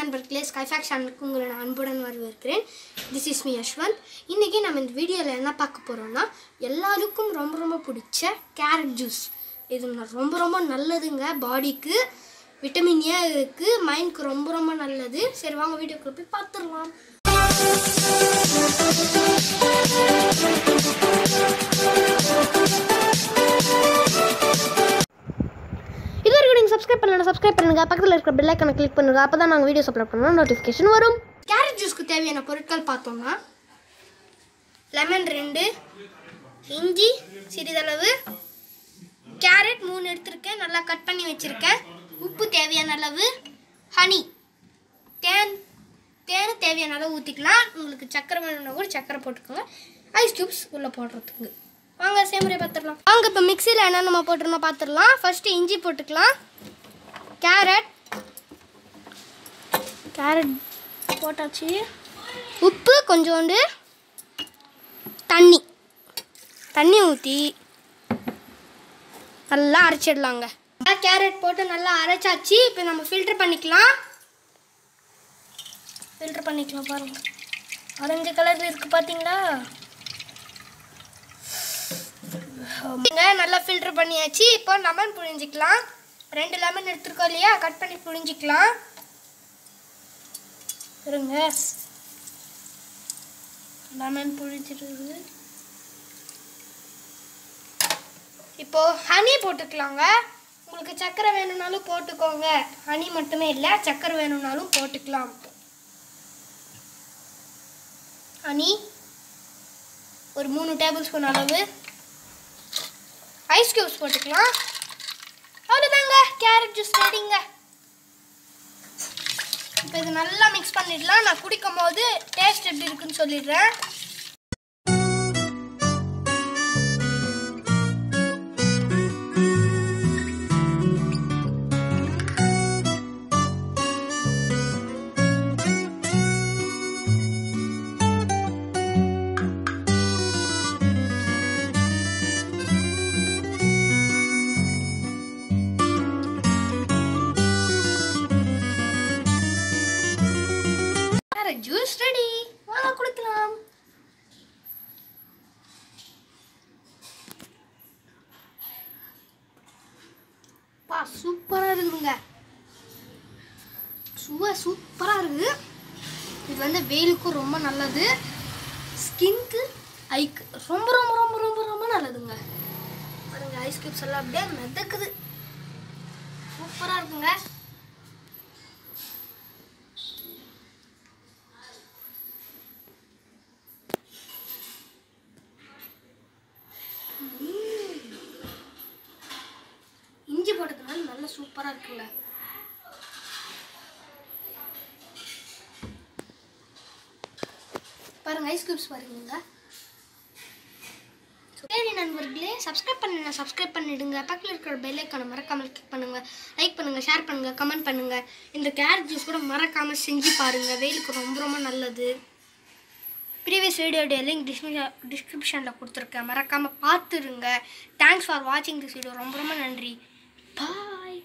நண்பர்களே ஸ்கைஃபேக் சேனலுக்கு உங்களை நான் அன்புடன் வரவேற்கிறேன். திஸ் இஸ் மீ யஷ்வந்த் இன்றைக்கி நம்ம இந்த வீடியோவில் என்ன பார்க்க போகிறோம்னா எல்லாருக்கும் ரொம்ப ரொம்ப பிடிச்ச கேரட் ஜூஸ் இது ரொம்ப ரொம்ப நல்லதுங்க. பாடிக்கு விட்டமின் ஏ இருக்குது மைண்ட்க்கு ரொம்ப ரொம்ப நல்லது. சரி வாங்க வீடியோக்குள்ள போய் பார்த்துடலாம். சப்ஸ்கிரைப் பக்கத்தில் இருக்கிற பெல் ஐக்கனை கிளிக் பண்ணுங்க. அப்போ தான் நாங்கள் வீடியோஸ் அப்லோட் பண்ணோம் நோட்டிஃபிகேஷன் வரும் கேரட் ஜூஸ்க்கு தேவையான பொருட்கள் பார்த்தோம்னா லெமன் ரெண்டு இஞ்சி சிறிதளவு கேரட் மூணு எடுத்திருக்கேன். நல்லா கட் பண்ணி வச்சுருக்கேன். உப்பு தேவையான அளவு ஹனி தேன் தேன் தேவையான அளவு ஊற்றிக்கலாம் உங்களுக்கு சக்கரை வேணும்னா கூட சக்கரை போட்டுக்கோங்க. ஐஸ் க்யூப்ஸ் உள்ளே போடுறதுக்கு. வாங்க சேமுறையை பார்த்துடலாம். வாங்க இப்போ மிக்சியில் என்ன நம்ம போட்டுருந்தோம் பார்த்துடலாம். ஃபஸ்ட்டு இஞ்சி போட்டுக்கலாம் கேரட் கேரட் போட்டாச்சு. உப்பு கொஞ்சோண்டு தண்ணி. தண்ணி ஊற்றி நல்லா அரைச்சிடலாங்க. கேரட் போட்டு நல்லா அரைச்சாச்சு. இப்போ நம்ம ஃபில்டர் பண்ணிக்கலாம். ஃபில்டர் பண்ணிக்கலாம் பாருங்க. ஆரஞ்சு கலர்ல இருக்கு பாத்தீங்களா? இங்க நல்லா ஃபில்டர் பண்ணியாச்சு. இப்போ லெமன் புழிஞ்சிக்கலாம். ரெண்டு லெமன் எடுத்துருக்கோம் இல்லையா? கட் பண்ணி புழிஞ்சிக்கலாம். இருங்க லெமன் புழிஞ்சிருக்கு இப்போ ஹனி போட்டுக்கலாங்க. உங்களுக்கு சக்கரை வேணும்னாலும் போட்டுக்கோங்க. ஹனி மட்டுமே இல்லை சக்கரை வேணும்னாலும் போட்டுக்கலாம். ஹனி ஒரு மூணு டேபிள் ஸ்பூன் அளவு. ஐஸ் கியூப்ஸ் போட்டுக்கலாம். அவ்வளோதாங்க கேரட் ஜூஸ் ரெடிங்க இப்போ இது நல்லா மிக்ஸ் பண்ணிடலாம். நான் குடிக்கும் போது டேஸ்ட் எப்படி இருக்குன்னு சொல்லிடுறேன். Juice ready. வாங்க குடிக்கலாம் பா சூப்பராக இருக்குதுங்க. சுவை சூப்பராக இருக்குது. இது வந்து வெயிலுக்கும் ரொம்ப நல்லது. ஸ்கின்க்கு ஐக்கு ரொம்ப ரொம்ப ரொம்ப ரொம்ப ரொம்ப நல்லதுங்க. பாருங்க ஐஸ் கியூப்ஸ் எல்லாம் அப்படியே மிதக்குது. சூப்பராக இருக்குங்க இஞ்சி போட்டதுனால நல்லா சூப்பராக இருக்குல்ல பாருங்க ஐஸ் கியூப்ஸ் பாருங்க. சரி நண்பர்களே சப்ஸ்கிரைப் பண்ணுங்க சப்ஸ்கிரைப் பண்ணிடுங்க. பக்கத்தில் இருக்கிற பெல்லைக்கான மறக்காமல் கிளிக் பண்ணுங்க. லைக் பண்ணுங்கள் ஷேர் பண்ணுங்கள் கமெண்ட் பண்ணுங்க. இந்த கேரட் ஜூஸ் கூட மறக்காமல் செஞ்சு பாருங்கள் வெயிலுக்கு ரொம்ப ரொம்ப நல்லது. ப்ரீவியஸ் வீடியோடைய லிங்க் டிஸ்கிரிப்ஷன் டிஸ்கிரிப்ஷனில் கொடுத்துருக்கேன். மறக்காமல் பார்த்துருங்க. தேங்க்ஸ் ஃபார் வாட்சிங் திஸ் வீடியோ ரொம்ப ரொம்ப நன்றி. பாய்